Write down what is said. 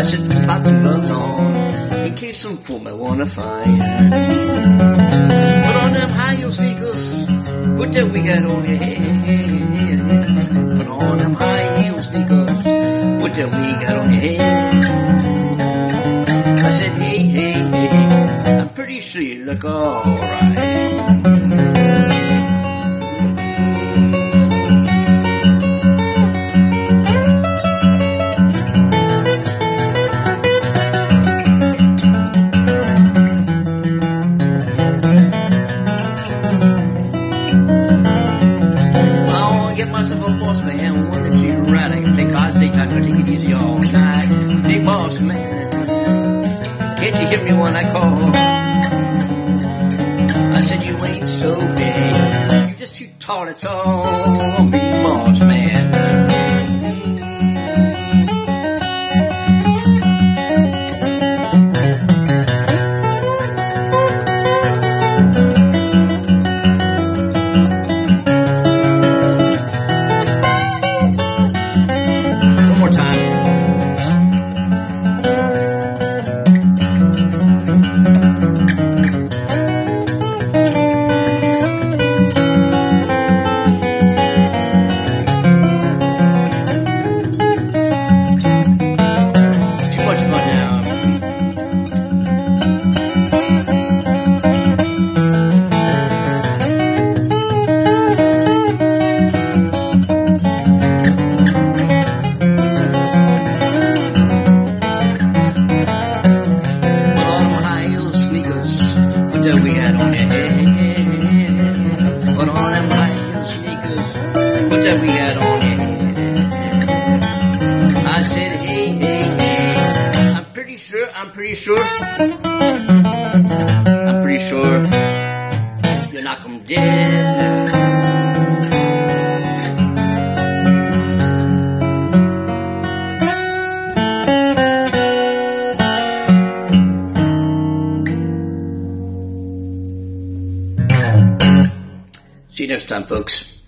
I said, put lots of gloves on in case some fool may wanna fight. Put on them high heel sneakers, put that we got on your head. Put on them high heel sneakers, put that we got on your head. I said, hey, hey, hey, I'm pretty sure you look alright. Get myself a boss man, one that treats you right. I can take hard take time to take it easy all night. Hey, boss man, can't you hear me when I call? I said you ain't so big, you're just too tall. That's all, big pretty sure, I'm pretty sure you knock 'em dead. See you next time, folks.